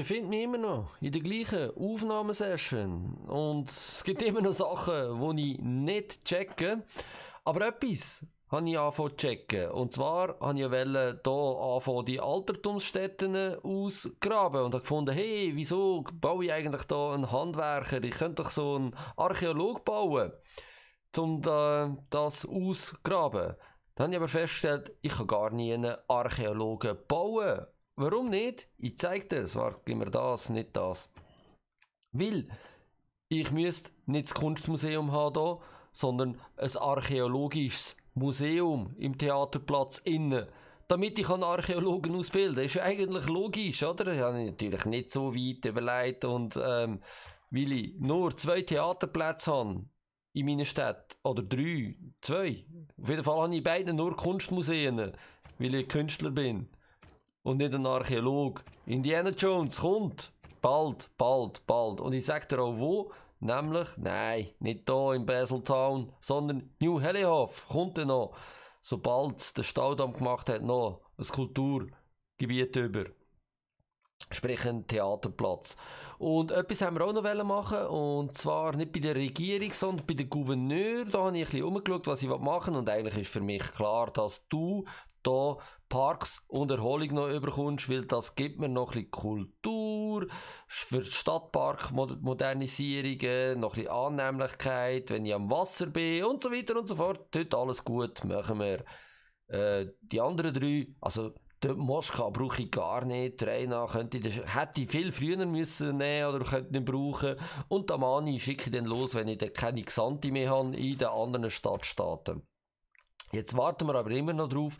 befinde mich immer noch in der gleichen Aufnahmesession. Und es gibt immer noch Sachen, die ich nicht checke. Aber etwas habe ich angefangen zu checken. Und zwar habe ich hier anfangen, die Altertumsstätten ausgraben und habe gefunden, hey, wieso baue ich eigentlich da einen Handwerker? Ich könnte doch so einen Archäolog bauen, um das ausgraben. Dann habe ich aber festgestellt, ich kann gar nie einen Archäologen bauen. Warum nicht? Ich zeige dir gib mir das, nicht das. Weil ich müsste nicht das Kunstmuseum haben hier, sondern ein archäologisches Museum im Theaterplatz innen. Damit ich einen Archäologen ausbilden kann. ist eigentlich logisch, oder? Ich habe natürlich nicht so weit überlegt und ähm, weil ich nur zwei Theaterplätze habe in meiner Stadt, oder drei, zwei, auf jeden Fall habe ich beide nur Kunstmuseen, weil ich Künstler bin und nicht ein Archäolog. Indiana Jones kommt. Bald, bald, bald. Und ich sag dir auch wo. Nämlich, nein, nicht hier in Baseltown, sondern New Helihof. Kommt er noch. Sobald der Staudamm gemacht hat, noch ein Kulturgebiet über. Sprich ein Theaterplatz. Und etwas haben wir auch noch machen und zwar nicht bei der Regierung, sondern bei den Gouverneur. Da habe ich ein bisschen umgeschaut, was ich machen will. Und eigentlich ist für mich klar, dass du da Parks und Erholung noch überkommst, weil das gibt mir noch ein bisschen Kultur, für Stadtpark-Modernisierungen, noch ein bisschen Annehmlichkeit, wenn ich am Wasser bin und so weiter und so fort. Dort alles gut, machen wir. Äh, die anderen drei, also die Moskau brauche ich gar nicht. Reina könnte ich, hätte ich viel früher müssen nehmen oder könnte nicht brauchen. Und Amani schicke ich dann los, wenn ich dann keine Gesandte mehr habe in den anderen Stadtstaaten. Jetzt warten wir aber immer noch darauf,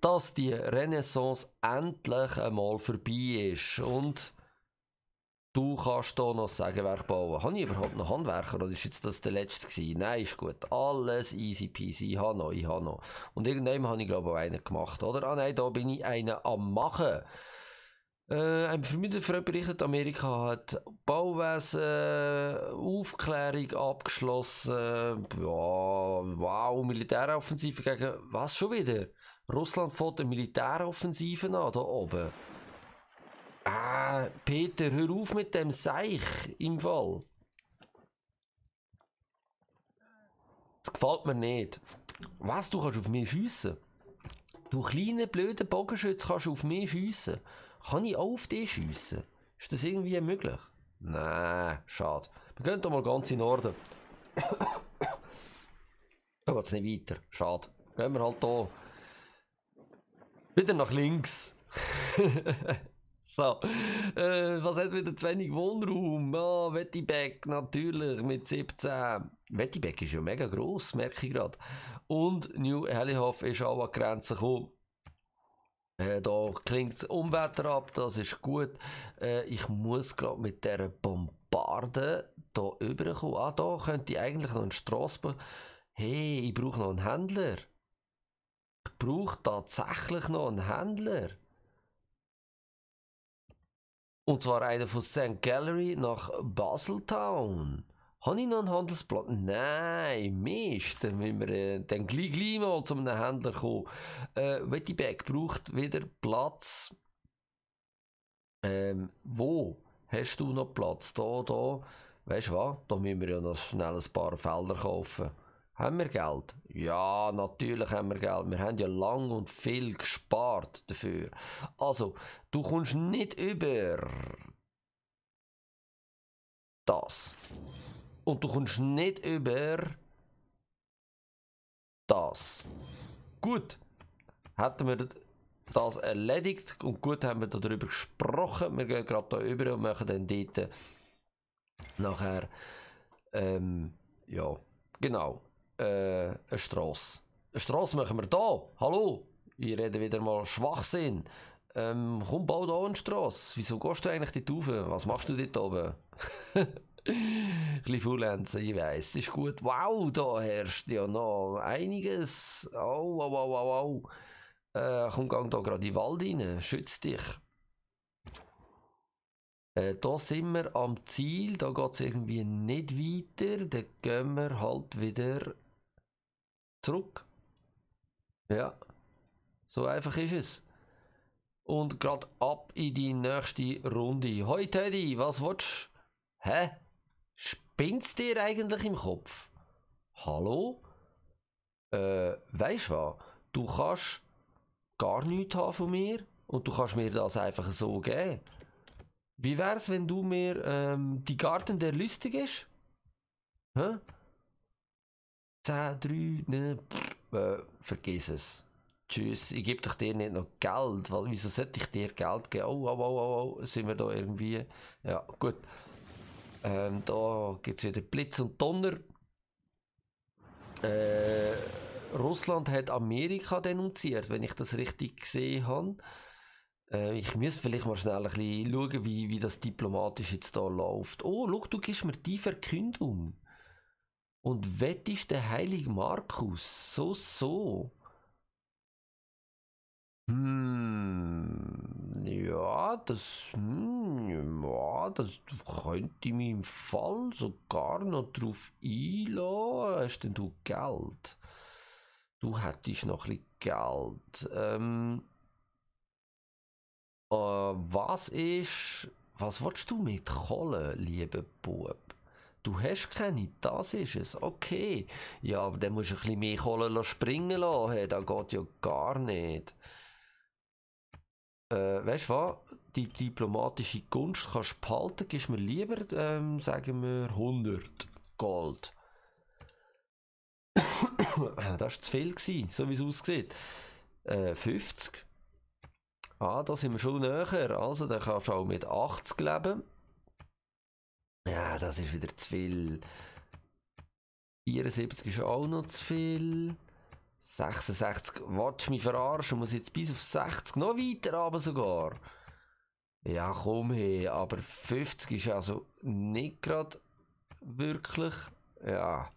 dass die Renaissance endlich einmal vorbei ist. Und du kannst hier noch Sägewerk bauen. Habe ich überhaupt noch Handwerker oder ist jetzt das der letzte gewesen? Nein, ist gut. Alles easy peasy. Ich habe noch, ich habe noch. Und irgendwann habe ich glaube ich auch einen gemacht, oder? Ah nein, da bin ich einen am machen. Äh, ein Vermieter berichtet, Amerika hat Bauwesen, Aufklärung abgeschlossen. Ja, wow, Militäroffensive gegen was schon wieder? Russland fährt eine Militäroffensive an, da oben. Ah, Peter, hör auf mit dem Seich im Fall. Das gefällt mir nicht. Was, du kannst auf mich schiessen? Du kleine blöde Bogenschütz kannst auf mich schiessen. Kann ich auch auf dich schiessen? Ist das irgendwie möglich? Nein, schade. Wir gehen doch mal ganz in Norden. da geht es nicht weiter. Schade. Gehen wir halt hier. Wieder nach links. so. Äh, was hat wieder zu wenig Wohnraum? Ah, oh, Wettibeck, natürlich, mit 17. Wettibeck ist ja mega gross, merke ich gerade. Und New Helihof ist auch an die Grenze gekommen. Äh, da klingt das Umwetter ab, das ist gut. Äh, ich muss gerade mit dieser Bombarde hier rüberkommen. Ah, da könnte ich eigentlich noch einen Strasse Hey, ich brauche noch einen Händler. Ich brauche tatsächlich noch einen Händler. Und zwar einen von St. Gallery nach Baseltown. Habe ich noch einen Handelsplatz? Nein, Mist. Dann müssen wir äh, dann gleich, gleich mal zu einem Händler kommen. Äh, Wettibeck braucht wieder Platz. Ähm, wo hast du noch Platz? Da, da. Weißt du was? Da müssen wir ja noch schnell ein paar Felder kaufen. Haben wir Geld? Ja, natürlich haben wir Geld. Wir haben ja lang und viel gespart dafür. Also, du kommst nicht über das. Und du kommst nicht über das. Gut. Hätten wir das erledigt und gut haben wir darüber gesprochen. Wir gehen gerade da über und machen dann dort nachher ähm, ja, genau, äh, eine Strasse. Eine Strasse machen wir da. Hallo, ich rede wieder mal Schwachsinn. Ähm, komm, bau da eine Strasse. Wieso gehst du eigentlich dort rauf? Was machst du dort oben? ein bisschen faulenzen, ich weiss. Ist gut. Wow, da herrscht ja noch einiges. Oh, wow, wow, wow, wow. Äh, komm, gang da gerade in den Wald rein. Schütz dich. Äh, da sind wir am Ziel. Da geht es irgendwie nicht weiter. Dann gehen wir halt wieder zurück. Ja. So einfach ist es. und gerade ab in die nächste Runde. Hoi Teddy, was willst du? Hä? Spinnst dir eigentlich im Kopf? Hallo? Äh, weisst was? Du kannst gar nichts haben von mir und du kannst mir das einfach so geben. Wie wär's, wenn du mir ähm, die Garten der Lüstig ist? Hä? 10, 3, ne, pff, äh, vergiss es. Tschüss, ich gebe doch dir nicht noch Geld. Weil, wieso sollte ich dir Geld geben? Oh, oh, oh, oh, oh, sind wir da irgendwie. Ja, gut. Ähm, da gibt es wieder Blitz und Donner. Äh, Russland hat Amerika denunziert, wenn ich das richtig gesehen habe. Äh, ich muss vielleicht mal schnell ein bisschen schauen, wie, wie das diplomatisch jetzt da läuft. Oh, schau, du gibst mir die Verkündung. Und wettest der heilige Markus. So, so. Hm, ja, das, hm, ja, das könnte mich im Fall sogar noch drauf einlassen. Hast denn du Geld? Du hättest noch ein bisschen Geld. Ähm, äh, was ist, was willst du mit Kohle, lieber Bub? Du hast keine, das ist es. Okay. Ja, aber dann musst du ein bisschen mehr Kohle springen lassen. Das geht ja gar nicht. Äh, weißt du was? Die diplomatische Gunst kannst behalten. Gibst mir lieber, ähm, sagen wir, 100 Gold. das war zu viel, gewesen, so wie es aussieht. Äh, 50. Ah, da sind wir schon näher. Also, dann kannst du auch mit 80 leben. Ja, das ist wieder zu viel. 74 ist auch noch zu viel. 66, willst du mich verarschen? Muss jetzt bis auf 60 noch weiter aber sogar. Ja, komm her, aber 50 ist also nicht gerade wirklich, ja.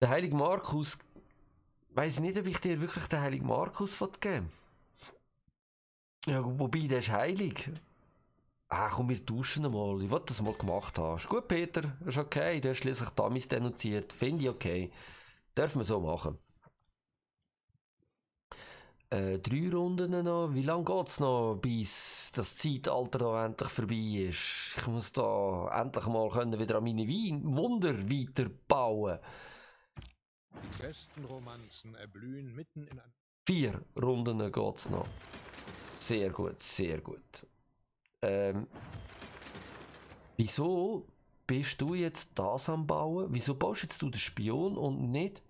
Der heilige Markus, weiß nicht, ob ich dir wirklich den heiligen Markus geben Ja, wobei, der ist heilig. Ah, komm, wir tauschen mal. Ich wollte das mal gemacht haben. Ist gut, Peter. Ist okay. Du hast schließlich Damis denunziert. Finde ich okay. Dürfen wir so machen. Äh, drei Runden noch. Wie lange geht es noch, bis das Zeitalter da endlich vorbei ist? Ich muss da endlich mal können wieder an meine Wein Wunder weiterbauen. Die besten Romanzen erblühen mitten in einem. Vier Runden geht es noch. Sehr gut, sehr gut. Ähm, wieso bist du jetzt das am Bauen? Wieso baust jetzt du den Spion und nicht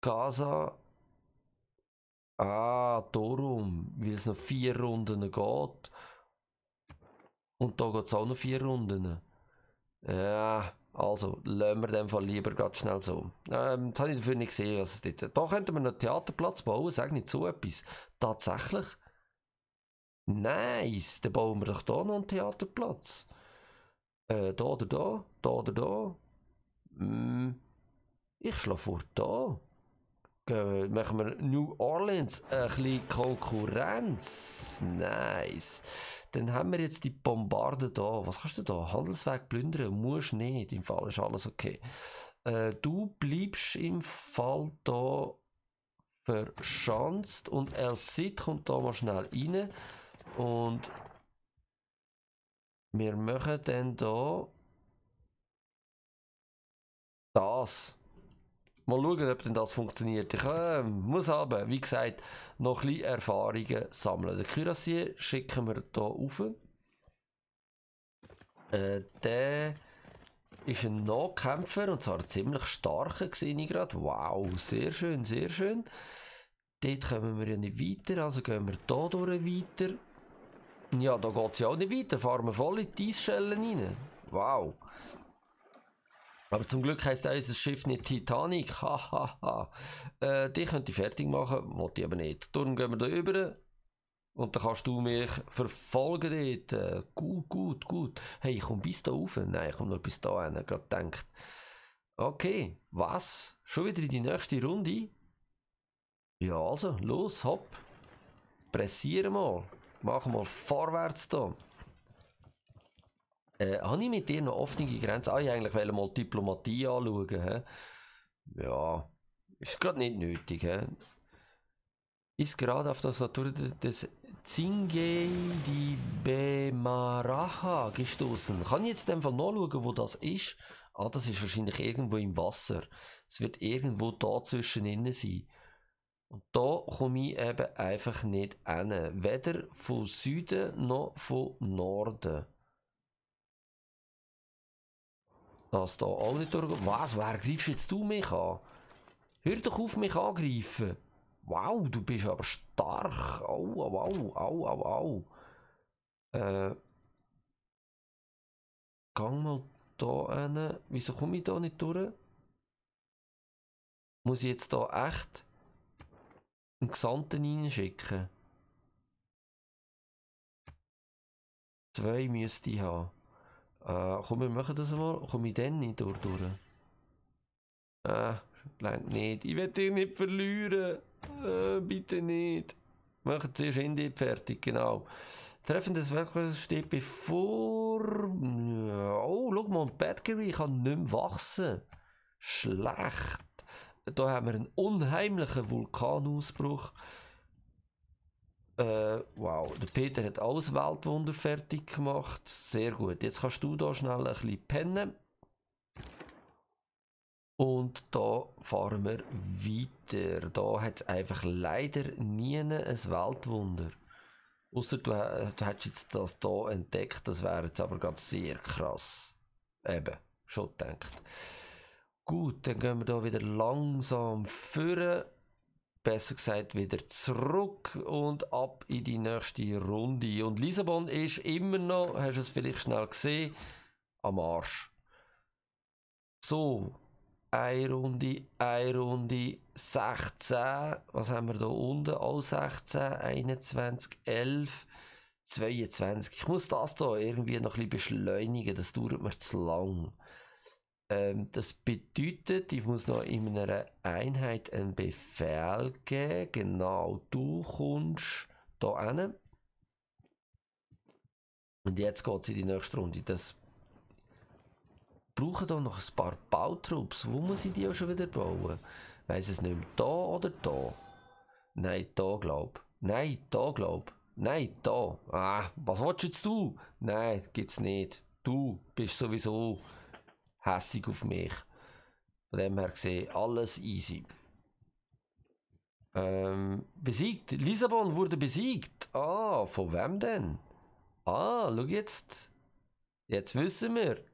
Gaza? Ah, darum, weil es noch vier Runden geht. Und da geht es auch noch vier Runden. Ja, also lassen wir den Fall lieber ganz schnell so. Ähm, das habe ich dafür nicht gesehen. Was es dort. Da könnten wir einen Theaterplatz bauen, sag nicht so etwas. Tatsächlich. Nice, dann bauen wir doch da noch einen Theaterplatz. Äh, da oder da, da oder da. Hm, ich schlage vor da. Machen wir New Orleans ein bisschen Konkurrenz. Nice. Dann haben wir jetzt die Bombarde da. Was kannst du da? Handelsweg plündern? Musst nicht. Im Fall ist alles okay. Äh, du bleibst im Fall da verschanzt und El Cid kommt da mal schnell rein. Und wir machen dann da das. Mal schauen, ob denn das funktioniert. Ich äh, muss aber, wie gesagt, noch ein bisschen Erfahrungen sammeln. Den Kürassier schicken wir hier rauf. Äh, der ist ein Nahkämpfer und zwar ein ziemlich starker, sehe ich gerade. Wow, sehr schön, sehr schön. Dort kommen wir ja nicht weiter, also gehen wir hier durch weiter. Ja, da geht es ja auch nicht weiter. Fahren wir voll in die Eisschellen rein. Wow. Aber zum Glück heisst unser Schiff nicht Titanic. Hahaha. äh, die könnte ich fertig machen, wollte ich aber nicht. Darum gehen wir da über. Und dann kannst du mich verfolgen dort. Äh, gut, gut, gut. Hey, ich komme bis da rauf. Nein, ich komme noch bis da hin. Gerade gedacht. Okay, was? Schon wieder in die nächste Runde? Ja, also, los, hopp. Pressieren mal. Machen wir vorwärts da. Äh, habe ich mit dir noch offene Grenzen? Ah, ich eigentlich mal Diplomatie anschauen. He? Ja, ist gerade nicht nötig. He? ist gerade auf das Natur des Zingei di Bemaraha gestoßen. Kann ich jetzt einfach nachschauen, wo das ist? Ah, das ist wahrscheinlich irgendwo im Wasser. Es wird irgendwo da zwischen innen sein. Und da komme ich eben einfach nicht hin. Weder von Süden noch von Norden. Das da auch nicht durch. Was? Wer greifst jetzt du mich an? Hör doch auf, mich angreifen. Wow, du bist aber stark. Au, au, au, au, au, au. Äh. Gang mal da hin. Wieso komme ich da nicht durch? Muss ich jetzt da echt einen Gesandten reinschicken? Zwei müsste ich haben. Äh, komm, wir machen das mal. Komme ich dann nicht durch? durch? Äh, Nein, nicht. Ich will dich nicht verlieren. Äh, bitte nicht. Machen zuerst Indie fertig, genau. Treffen des Werkes steht bevor. Oh, schau mal, Badgery kann nicht mehr wachsen. Schlecht. Da haben wir einen unheimlichen Vulkanausbruch. Äh, wow, der Peter hat alles Weltwunder fertig gemacht. Sehr gut. Jetzt kannst du da schnell ein bisschen pennen. Und da fahren wir weiter. Da hat es einfach leider nie ein Weltwunder. Außer du, du hättest jetzt das hier entdeckt, das wäre jetzt aber ganz sehr krass. Eben, schon gedacht. Gut, dann gehen wir da wieder langsam führen. Besser gesagt wieder zurück und ab in die nächste Runde. Und Lissabon ist immer noch, hast du es vielleicht schnell gesehen, am Arsch. So, eine Runde, eine Runde, 16, was haben wir da unten? Auch 16, 21, 11, 22. Ich muss das da irgendwie noch ein bisschen beschleunigen, das dauert mir zu lang. Ähm, das bedeutet, ich muss noch in einer Einheit einen Befehl geben. Genau, du kommst da hin. Und jetzt geht es in die nächste Runde. Das brauchen da noch ein paar Bautrupps. Wo muss ich die auch schon wieder bauen? Weiss es nicht mehr. Da oder da? Nein, da glaub. Nein, da glaub. Nein, da. Ah, was willst jetzt du? Nein, gibt's nicht. Du bist sowieso hässig auf mich. Von dem her gesehen, alles easy. Ähm, besiegt. Lissabon wurde besiegt. Ah, von wem denn? Ah, schau jetzt. Jetzt wissen wir.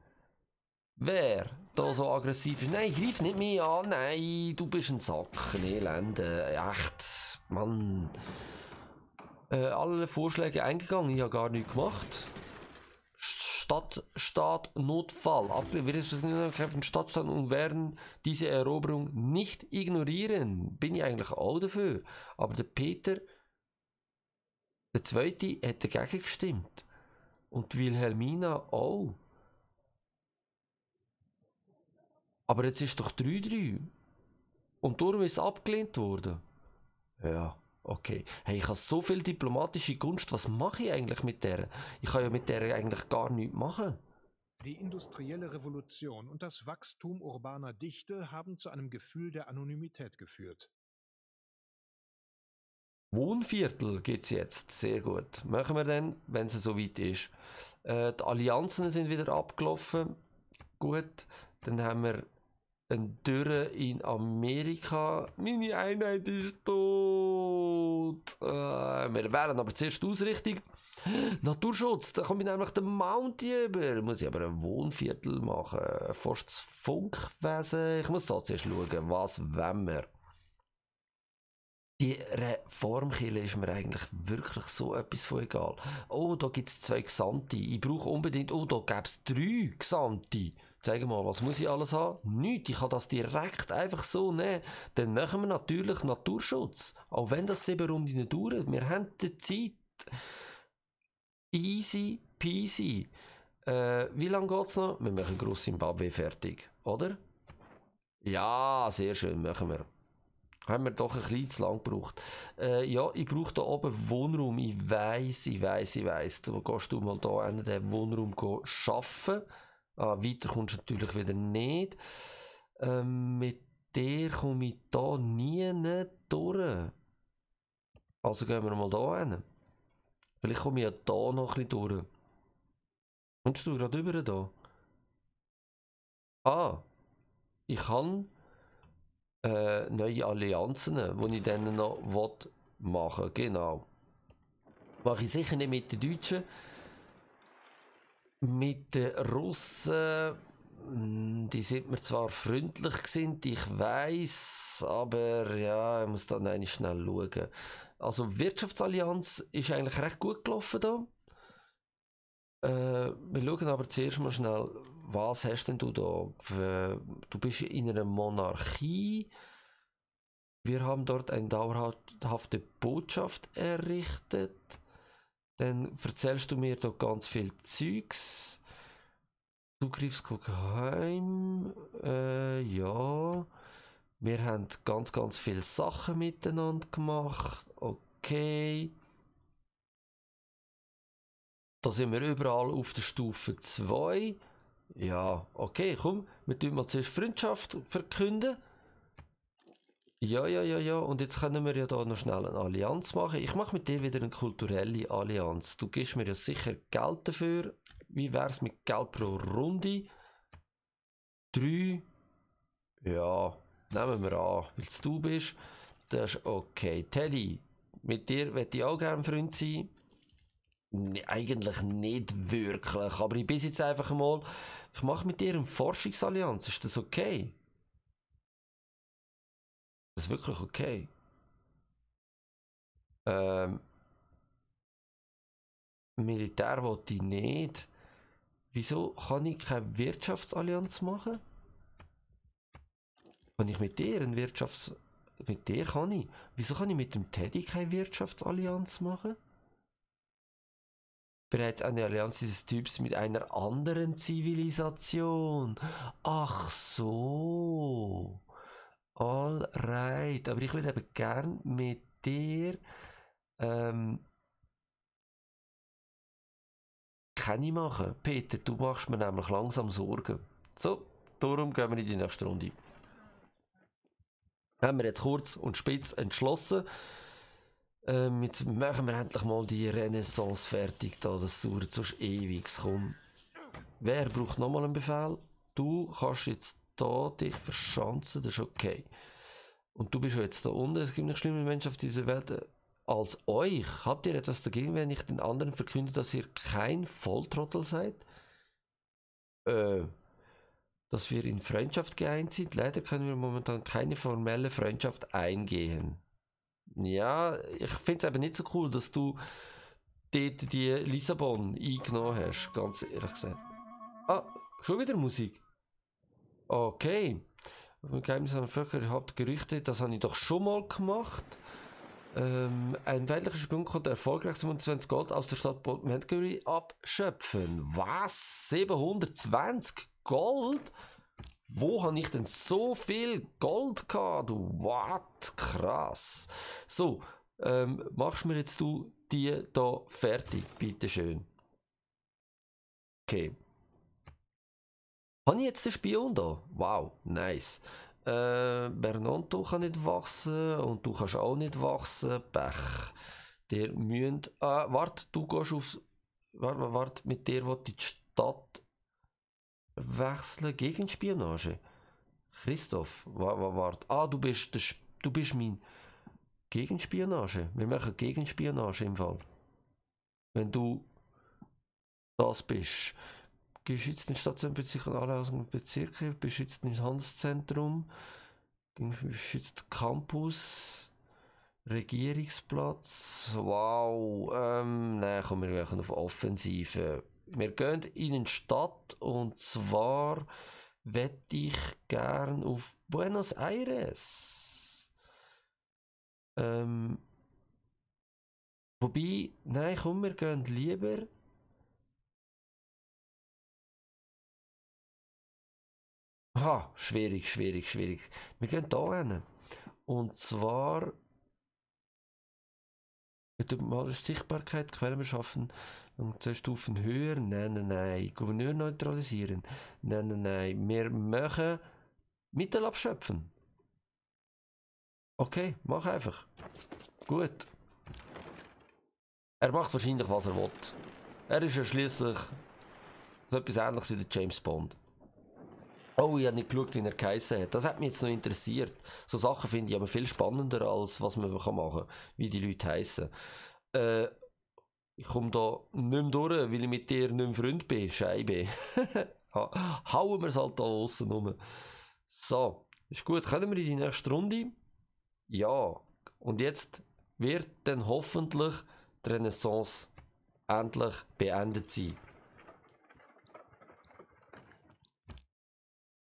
Wer da so aggressiv ist? Nein, greif nicht mich an. Nein, du bist ein Sack. Ein Elende. Echt. Mann. Äh, alle Vorschläge eingegangen. Ich habe gar nichts gemacht. Stadt, Staat, Notfall. Wir kämpfen Stadtstand und werden diese Eroberung nicht ignorieren. Bin ich eigentlich auch dafür. Aber der Peter, der Zweite, hat dagegen gestimmt. Und Wilhelmina auch. Aber jetzt ist doch 3-3. Und darum ist es abgelehnt worden. Ja, okay. Hey, ich habe so viel diplomatische Gunst. Was mache ich eigentlich mit der? Ich kann ja mit der eigentlich gar nichts machen. Die industrielle Revolution und das Wachstum urbaner Dichte haben zu einem Gefühl der Anonymität geführt. Wohnviertel geht's jetzt. Sehr gut. Machen wir dann, wenn es so weit ist. Äh, die Allianzen sind wieder abgelaufen. Gut. Dann haben wir eine Dürre in Amerika. Meine Einheit ist tot. Äh, wir wären aber zuerst Ausrichtung. Naturschutz, da komme ich nämlich den Mountie über. Muss ich aber ein Wohnviertel machen. Fast das Funkwesen. Ich muss da zuerst schauen, was wollen wir. Die Reformkille ist mir eigentlich wirklich so etwas von egal. Oh, da gibt es zwei Gesandte. Ich brauche unbedingt. Oh, da gäbe es drei Gesandte. Sag mal, was muss ich alles haben? Nichts, ich kann das direkt einfach so nehmen. Dann machen wir natürlich Naturschutz. Auch wenn das sieben Runden dauert. Wir haben die Zeit. Easy peasy. Äh, wie lange geht es noch? Wir machen Gross Zimbabwe fertig, oder? Ja, sehr schön, machen wir. Haben wir doch ein bisschen zu lang gebraucht. Äh, ja, ich brauche da oben Wohnraum. Ich weiss, ich weiss, ich weiss. Da gehst du mal da in den Wohnraum arbeiten. Ah, weiter kommst du natürlich wieder nicht. Ähm, mit der komme ich da nie durch. Also gehen wir mal da hin. Vielleicht komme ich ja da noch ein bisschen durch. Kommst du gerade über da? Ah, ich kann äh, neue Allianzen, die ich dann noch machen will. Genau. Mache ich sicher nicht mit den Deutschen. Mit den Russen, hm, die sind mir zwar freundlich gesinnt, ich weiß, aber ja, ich muss dann eigentlich schnell schauen. Also Wirtschaftsallianz ist eigentlich recht gut gelaufen da. Äh, wir schauen aber zuerst mal schnell, was hast denn du da? Du bist in einer Monarchie. Wir haben dort eine dauerhafte Botschaft errichtet. Dann erzählst du mir da ganz viel Zeugs. Zugriffscode heim. Äh, ja. Wir haben ganz, ganz viele Sachen miteinander gemacht. Okay. Da sind wir überall auf der Stufe 2. Ja, okay, komm, wir tun mal zuerst Freundschaft verkünden. Ja, ja, ja, ja. Und jetzt können wir ja da noch schnell eine Allianz machen. Ich mache mit dir wieder eine kulturelle Allianz. Du gibst mir ja sicher Geld dafür. Wie wäre es mit Geld pro Runde? Drei. Ja, nehmen wir an, weil es du bist. Das ist okay. Teddy, mit dir möchte ich auch gerne Freund sein. Nee, eigentlich nicht wirklich, aber ich bin jetzt einfach mal, ich mache mit dir eine Forschungsallianz, ist das okay? Das ist wirklich okay. Ähm, Militär wollte ich nicht. Wieso kann ich keine Wirtschaftsallianz machen? Kann ich mit dir eine Wirtschafts... Mit dir kann ich. Wieso kann ich mit dem Teddy keine Wirtschaftsallianz machen? bereits eine Allianz dieses Typs mit einer anderen Zivilisation. Ach so. Alright. Aber ich würde eben gern mit dir ähm, keine machen. Peter, du machst mir nämlich langsam Sorgen. So, darum gehen wir in die nächste Runde. Haben wir jetzt kurz und spitz entschlossen, ähm, jetzt machen wir endlich mal die Renaissance fertig, da das dauert sonst ewig. Komm. Wer braucht nochmal einen Befehl? Du kannst jetzt da dich verschanzen, das ist okay. Und du bist ja jetzt da unten, es gibt nicht schlimme Menschen auf dieser Welt äh, als euch. Habt ihr etwas dagegen, wenn ich den anderen verkünde, dass ihr kein Volltrottel seid? Äh, dass wir in Freundschaft geeint sind? Leider können wir momentan keine formelle Freundschaft eingehen. Ja, ich finde es eben nicht so cool, dass du dort die Lissabon eingenommen hast, ganz ehrlich gesagt. Ah, schon wieder Musik. Okay. Geheimnis an Völker habt Gerüchte, das habe ich doch schon mal gemacht. Ähm, ein weltlicher Sprung konnte erfolgreich 27 Gold aus der Stadt Montgomery abschöpfen. Was? 720 Gold? Wo habe ich denn so viel Gold gehabt? What? Krass. So, ähm, machst mir jetzt du die da fertig, bitteschön. Okay. Habe ich jetzt den Spion da? Wow, nice. Äh, Bernonto kann nicht wachsen und du kannst auch nicht wachsen. Pech. Der münd. Ah, warte, du gehst aufs. Warte, warte, mit dir, wo die Stadt wechseln gegen Spionage. Christoph, warte. Ah, du bist, der, du bist mein Gegenspionage. Wir machen Gegenspionage im Fall. Wenn du das bist. Geschützten Stadtbezirk und alle aus dem Bezirk, beschützten Handelszentrum, beschützt Campus, Regierungsplatz. Wow, ähm, nein, kommen wir auf Offensive. Wir gehen in eine Stadt und zwar wette ich gern auf Buenos Aires. Ähm, wobei, nein, komm, wir gehen lieber. Aha, schwierig, schwierig, schwierig. Wir gehen da hin. Und zwar der Sichtbarkeit, Quellen beschaffen, und zwei Stufen höher? Nein, nein, nein. Gouverneur neutralisieren? Nein, nein, nein. Wir machen Mittel abschöpfen. Okay, mach einfach. Gut. Er macht wahrscheinlich, was er will. Er ist ja schließlich so etwas ähnliches wie der James Bond. Oh, ich habe nicht geschaut, wie er geheißen hat. Das hat mich jetzt noch interessiert. So Sachen finde ich aber viel spannender, als was man machen kann, wie die Leute heißen. Äh, ich komme da nicht mehr durch, weil ich mit dir nicht mehr Freund bin. Scheibe. Hauen wir es halt da außen rum. So, ist gut. Können wir in die nächste Runde? Ja. Und jetzt wird dann hoffentlich die Renaissance endlich beendet sein.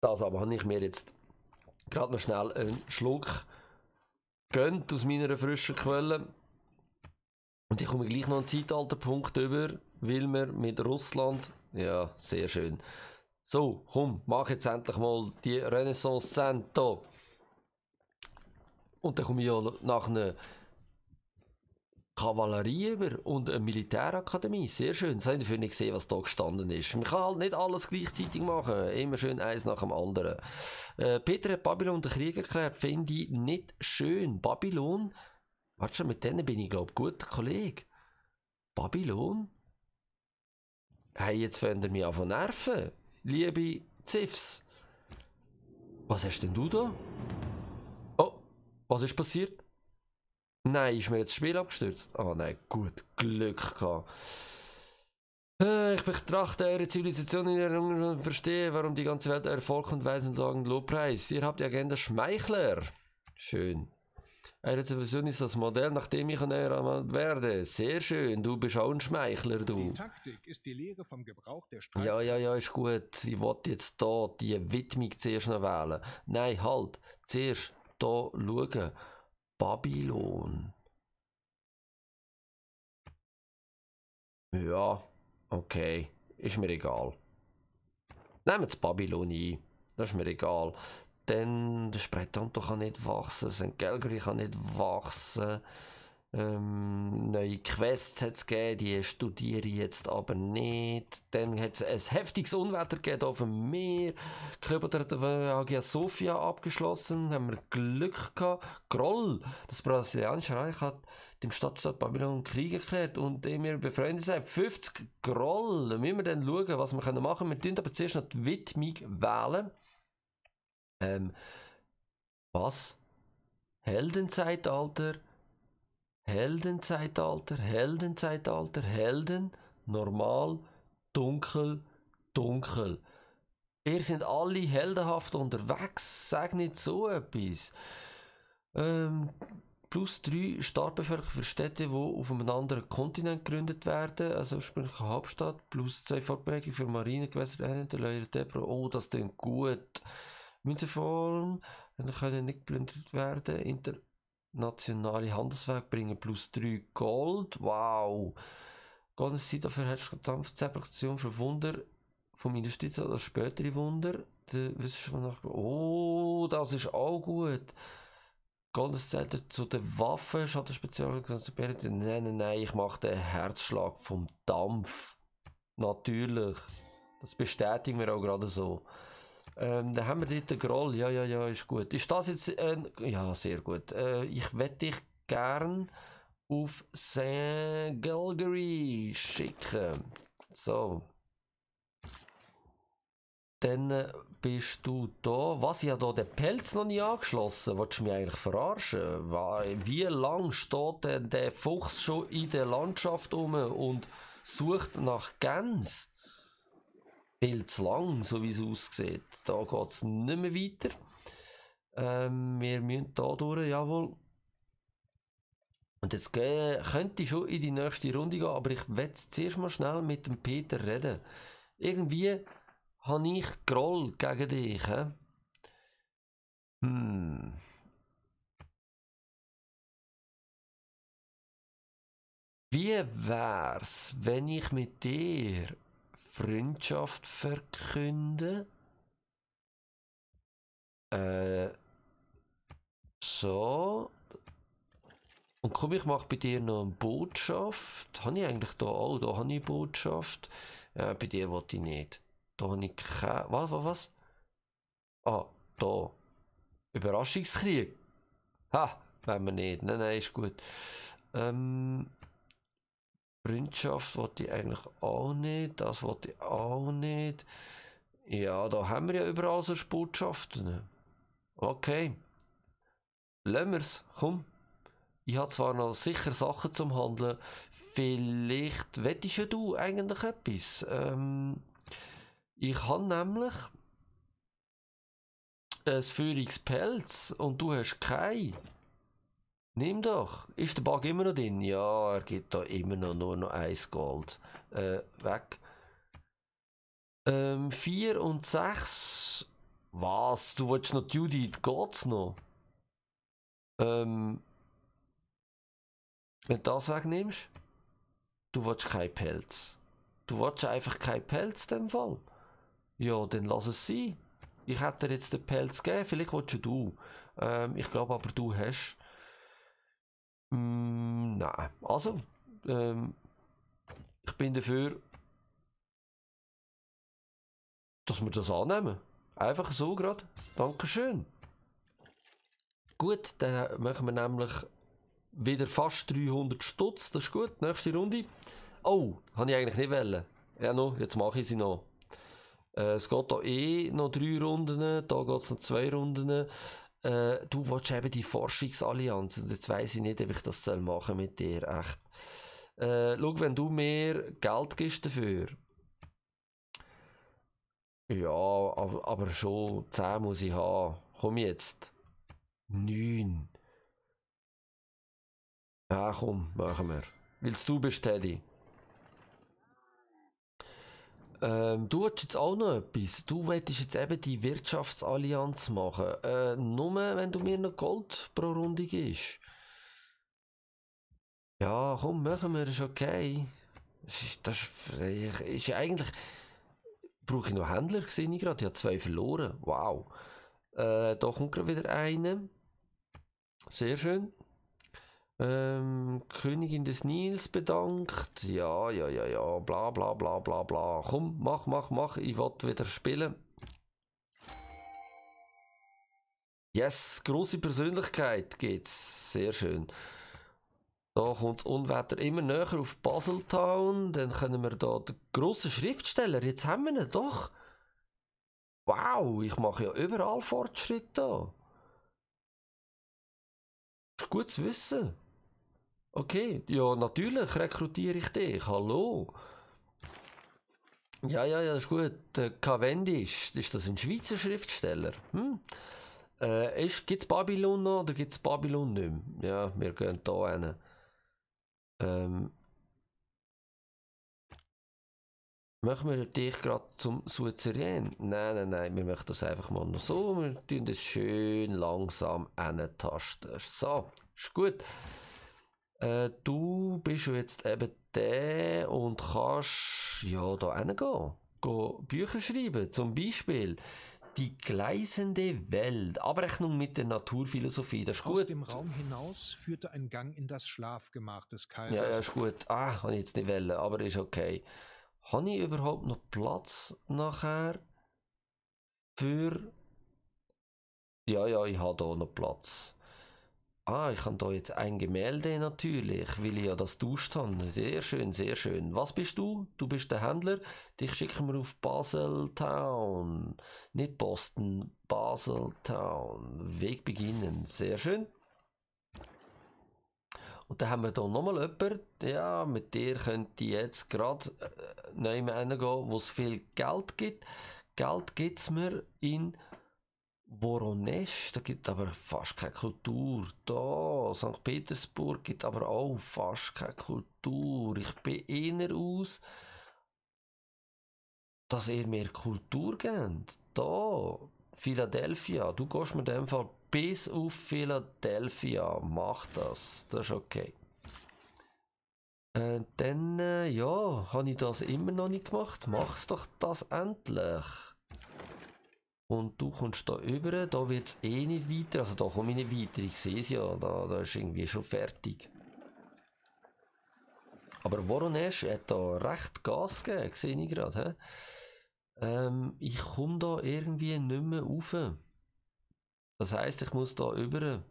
Das aber habe ich mir jetzt gerade noch schnell einen Schluck gönnt aus meiner frischen Quelle. Und ich komme gleich noch einen Zeitalterpunkt über, weil wir mit Russland, ja, sehr schön. So, komm, mach jetzt endlich mal die Renaissance hier. Und dann komme ich ja nach einer Kavallerie über und eine Militärakademie. Sehr schön. Das habe ich nicht gesehen, was da gestanden ist. Man kann halt nicht alles gleichzeitig machen. Immer schön eins nach dem anderen. Äh, Peter hat Babylon den Krieg erklärt. Finde ich nicht schön. Babylon, warte schon, mit denen bin ich, glaube ich, gut Kollege. Babylon? Hey, jetzt wollen ihr mich an nerven. Liebe Ziffs. Was hast denn du da? Oh, was ist passiert? Nein, ist mir jetzt das Spiel abgestürzt? Ah oh, nein, gut, Glück gehabt. Äh, ich betrachte eure Zivilisation in Erinnerung und verstehe, warum die ganze Welt euer Volk und Weisen Lagen Lobpreis. Ihr habt die Agenda Schmeichler. Schön. Eure Zivilisation ist das Modell, nach dem ich eurer werde. Sehr schön, du bist auch ein Schmeichler, du. Die Taktik ist die Lehre vom Gebrauch der Streit. Ja, ja, ja, ist gut. Ich wollte jetzt da die Widmung zuerst noch wählen. Nein, halt. Zuerst da schauen. Babylon. Ja, okay. Ist mir egal. Nehmen wir Babylon ein. Das ist mir egal. Dann der Spretanto kann nicht wachsen, St. Gelgary kann nicht wachsen. Ähm, neue Quests hat es gegeben, die studiere ich jetzt aber nicht. Dann hat es ein heftiges Unwetter gegeben auf dem Meer. Klöber hat Hagia Sophia abgeschlossen, haben wir Glück gehabt. Groll, das brasilianische Reich hat dem Stadtstaat Babylon Krieg erklärt und wir befreundet sind. 50 Groll, müssen wir dann schauen, was wir machen können. Wir tun aber zuerst noch die Widmung wählen. Ähm, was? Heldenzeitalter? Heldenzeitalter, Heldenzeitalter, Helden, normal, dunkel, dunkel. Ihr sind alle heldenhaft unterwegs, sag nicht so etwas. Ähm, plus drei Startbevölkerung für Städte, die auf einem anderen Kontinent gegründet werden, also eine Hauptstadt, plus zwei Fortprägungen für Marinegewässer, Debra. Oh, das klingt gut. Münzenform, dann können nicht geplündert werden. Inter nationale Handelsweg bringen plus 3 Gold. Wow! Golden Zeit dafür hast du Dampfzeplikation für Wunder vom Industrie oder spätere Wunder. Oh, das ist auch gut. Golden Zeit zu den Waffen, Schatten Spezial, nein, nein, nein, ich mache den Herzschlag vom Dampf. Natürlich. Das bestätigen wir auch gerade so. Ähm, dann haben wir dort den Groll. Ja, ja, ja, ist gut. Ist das jetzt, äh, ja, sehr gut. Äh, ich werde dich gern auf St. Galgary schicken. So. Dann äh, bist du da. Was, ich habe da den Pelz noch nicht angeschlossen. Wolltest du mich eigentlich verarschen? Wie lang steht denn der Fuchs schon in der Landschaft um und sucht nach Gänse? Viel zu lang, so wie es aussieht. Da geht es nicht mehr weiter. Ähm, wir müssen da durch, jawohl. Und jetzt könnte ich schon in die nächste Runde gehen, aber ich werde zuerst mal schnell mit dem Peter reden. Irgendwie habe ich Groll gegen dich. He? Hm. Wie wär's, wenn ich mit dir Freundschaft verkünden. Äh, so. Und komm, ich mache bei dir noch eine Botschaft. Habe ich eigentlich da auch? Da habe ich Botschaft. Äh, bei dir wollte ich nicht. Da habe ich keine. Was, was, was? Ah, da. Überraschungskrieg. Ha, wenn wir nicht. Nein, nein, ist gut. Ähm, Freundschaft wollte ich eigentlich auch nicht. Das wollte ich auch nicht. Ja, da haben wir ja überall so Botschaften. Okay. Lassen wir's. Komm. Ich habe zwar noch sicher Sachen zum Handeln. Vielleicht wettest ja du eigentlich etwas. Ähm, ich habe nämlich ein Führungspelz und du hast keinen. Nimm doch. Ist der Bug immer noch drin? Ja, er gibt da immer noch nur noch 1 Gold. Äh, weg. Ähm, 4 und 6. Was? Du willst noch Judith? Geht's noch? Ähm, wenn du das wegnimmst, du willst kein Pelz. Du willst einfach kein Pelz in dem Fall. Ja, dann lass es sein. Ich hätte dir jetzt den Pelz gegeben, vielleicht willst du. Ähm, ich glaube aber, du hast Mm, nein. Also, ähm, ich bin dafür, dass wir das annehmen. Einfach so gerade. Dankeschön. Gut, dann machen wir nämlich wieder fast 300 Stutz. Das ist gut. Nächste Runde. Oh, habe ich eigentlich nicht wollen. Ja, no, jetzt mache ich sie noch. Äh, es geht hier eh noch drei Runden. Da geht es noch zwei Runden äh, du willst eben die Forschungsallianz und jetzt weiss ich nicht, ob ich das soll mit dir, echt. Äh, schau, wenn du mir Geld gibst dafür, ja, aber, aber schon 10 muss ich haben. Komm jetzt. 9. Ja, komm, machen wir. Willst du bist, Teddy? Ähm, du hast jetzt auch noch etwas. Du wolltest jetzt eben die Wirtschaftsallianz machen. Äh, nur wenn du mir noch Gold pro Runde gibst. Ja, komm, machen wir, ist okay. Das ist, ja eigentlich. Brauche ich noch Händler, ich gerade. Ich habe zwei verloren. Wow. Äh, da kommt gerade wieder eine. Sehr schön. Ähm, Königin des Nils bedankt. Ja, ja, ja, ja, bla bla bla bla bla. Komm, mach, mach, mach. Ich will wieder spielen. Yes, große Persönlichkeit geht's. Sehr schön. Da kommt das Unwetter immer näher auf Baseltown. Dann können wir da den grossen Schriftsteller. Jetzt haben wir ihn doch. Wow, ich mache ja überall Fortschritte. Ist gut zu wissen. Okay, ja, natürlich rekrutiere ich dich. Hallo. Ja, ja, ja, das ist gut. Der Cavendish, ist das ein Schweizer Schriftsteller? Hm? Äh, gibt es Babylon noch oder gibt es Babylon nicht mehr? Ja, wir gehen hier hin. Ähm, Machen wir dich gerade zum Suzerän? Nein, nein, nein, wir möchten das einfach mal noch so. Wir tun das schön langsam tasten. So, ist gut. Äh, du bist jetzt eben der und kannst ja da hingehen. Go Bücher schreiben, zum Beispiel die gleisende Welt, Abrechnung mit der Naturphilosophie, das ist Aus gut. Aus dem Raum hinaus führte ein Gang in das Schlafgemach des Kaisers. Ja, ja, ist gut. Ah, habe ich jetzt nicht wollen, aber ist okay. Habe ich überhaupt noch Platz nachher für... Ja, ja, ich habe hier noch Platz. Ah, ich habe da jetzt ein Gemälde natürlich, weil ich ja das duscht habe. Sehr schön, sehr schön. Was bist du? Du bist der Händler. Dich schicken wir auf Basel Town. Nicht Boston, Basel Town. Weg beginnen. Sehr schön. Und dann haben wir hier nochmal jemanden, ja, mit dir könnt ihr jetzt gerade äh, neu gehen, wo es viel Geld gibt. Geld gibt es mir in Voronezh, da gibt aber fast keine Kultur. Da, St. Petersburg gibt aber auch fast keine Kultur. Ich bin eher aus, dass ihr mehr Kultur gebt. Da, Philadelphia, du gehst in dem Fall bis auf Philadelphia. Mach das, das ist okay. Äh, dann, äh, ja, habe ich das immer noch nicht gemacht. Mach's doch das endlich. Und du kommst da über, da wird es eh nicht weiter, also da komme ich nicht weiter, ich sehe es ja, da, da ist irgendwie schon fertig. Aber Voronezh hat da recht Gas gegeben, sehe ich gerade. Ähm, ich komme da irgendwie nicht mehr rauf. Das heisst, ich muss da über.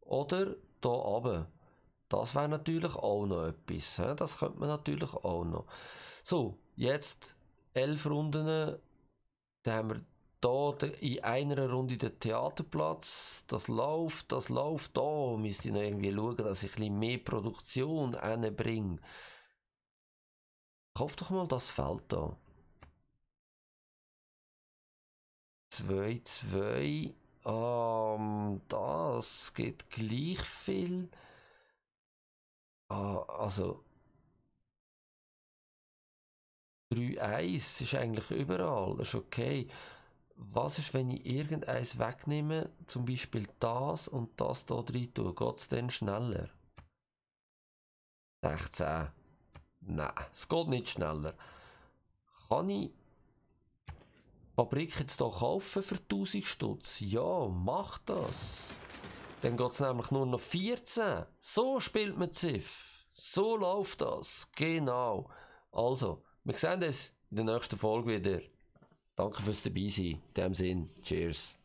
Oder da runter. Das wäre natürlich auch noch etwas. He? Das könnte man natürlich auch noch. So, jetzt elf Runden. Dann haben wir da in einer Runde den Theaterplatz. Das läuft, das läuft. Da müsste ich noch irgendwie schauen, dass ich ein bisschen mehr Produktion reinbringe. Kauf doch mal das Feld da. 2, 2. Ähm, das geht gleich viel. Ah, also 3-1 ist eigentlich überall, ist okay. Was ist, wenn ich irgendeins wegnehme, zum Beispiel das und das da drin tue, geht es dann schneller? 16. Nein, es geht nicht schneller. Kann ich Fabrik jetzt hier kaufen für 1000 Stutz? Ja, mach das. Dann geht es nämlich nur noch 14. So spielt man Ziff. So läuft das. Genau. Also, wir sehen uns in der nächsten Folge wieder. Danke fürs dabei sein. In dem Sinn, cheers.